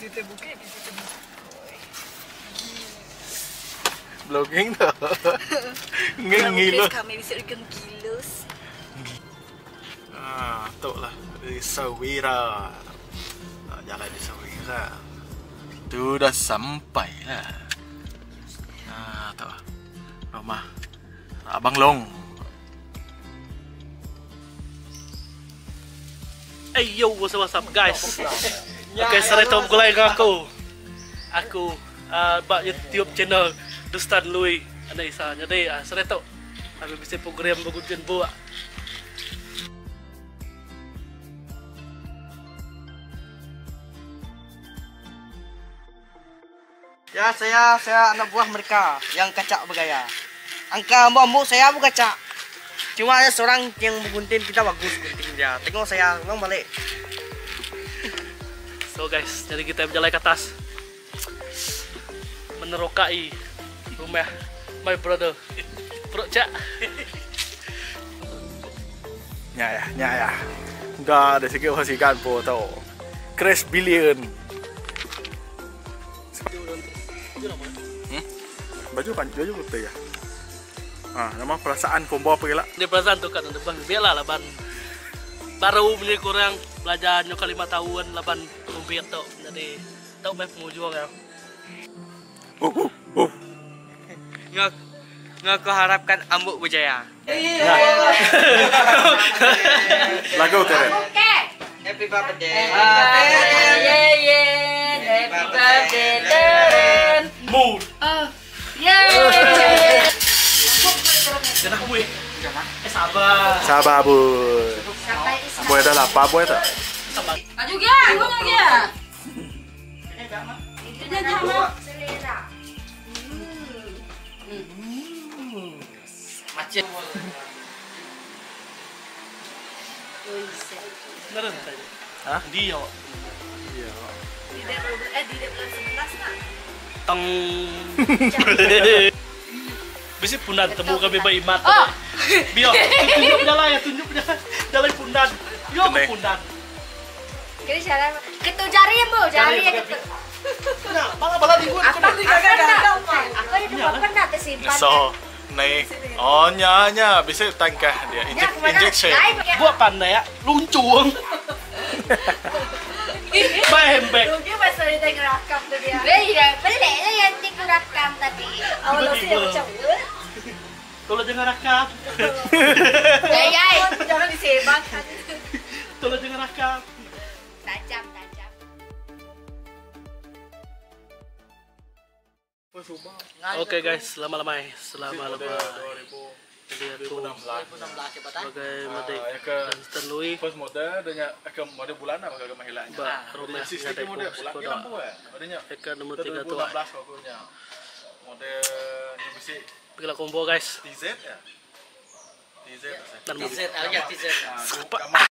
kita buka, kita buka. Vlogging tu. Ngeng ngilo. Kami bisa ikan kilos. Ah, tu lah. Di Sawira. Ah, jalan di Sawira. Tu dah sampai lah. Ah, tu. Rumah Abang Long. Hey yo, what's up, what's up guys? Okay, saya tahu mulai dengan aku. Aku uh, buat YouTube channel Dustan Lui. Ada isa. Jadi, uh, saya tahu. Aku bisa program bagutin buat. Ya, saya saya anak buah mereka yang kacak bergaya. Angka mbak saya bukan kacak. Cuma ada seorang yang menggunting kita bagus gunting dia. Tengok saya, memang balik. So guys, jadi kita berjalan ke atas. Menerokai rumah my brother. Bro Cak. Nya ya, nya ya. Enggak ada sikit hasikan po tau. Crash billion. Hmm? Baju kan baju putih ya. Ah, nama perasaan combo apa gila? Dia perasaan tuh kan depan bela lah ban baru punya kurang belajar nyoka lima tahun laban kumpir tuh jadi tau ya Uh, uh, uh. Nggak nggak kau harapkan ambuk berjaya. Lagu keren. Happy birthday. Yeah, yeah. Happy birthday, Darren. mood Yeay. dan aku eh eh sabar Sabar bu. Boleh dah lapar boleh tak? sabar Maju gya, dia sama. Selera. macet beneran tadi Hah? dia Iya. Tidak eh tidak bulan sebelas nak. teng bisa pundan temu kami bayi mat Oh. biar tunjuk jalan ya tunjuk jalan jalan pundan yo pundan Kini cara ketu jari ya bu, jari ya ketu. Malah malah di aku di tempat tersimpan. So, naik. Oh, nya nya bisa tangkah dia injek injection. Pakai. gua pandai ya luncung Bembek. Rugi masa dia tengok rakam tu dia. Iya, pelik lah yang tengok rakam tadi. Awal lu sih macam. Tolong jangan rakam. Ya Oke guys, lama-lama selama lama jadi aku 2016 jabatan. sebagai Ah, ya Louis model dengan akan model bulan apa kalau mahilanya. Ba, rumah Sistem ngadai model pos bulan koda. ni lampu. Adanya. Eka nomor Kita 3 2016 tua. kau punya. Model ni mesti Pila combo guys. TZ ya. TZ. Dan TZ, ya TZ. Gambar